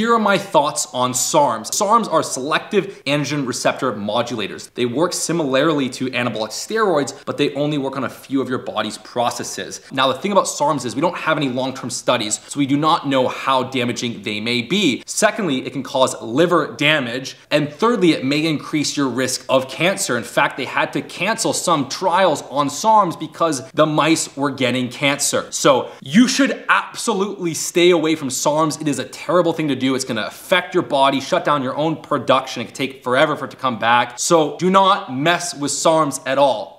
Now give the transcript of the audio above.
here are my thoughts on SARMs. SARMs are selective androgen receptor modulators. They work similarly to anabolic steroids, but they only work on a few of your body's processes. Now, the thing about SARMs is we don't have any long-term studies, so we do not know how damaging they may be. Secondly, it can cause liver damage. And thirdly, it may increase your risk of cancer. In fact, they had to cancel some trials on SARMs because the mice were getting cancer. So you should absolutely stay away from SARMs. It is a terrible thing to do. It's gonna affect your body, shut down your own production. It can take forever for it to come back. So do not mess with SARMs at all.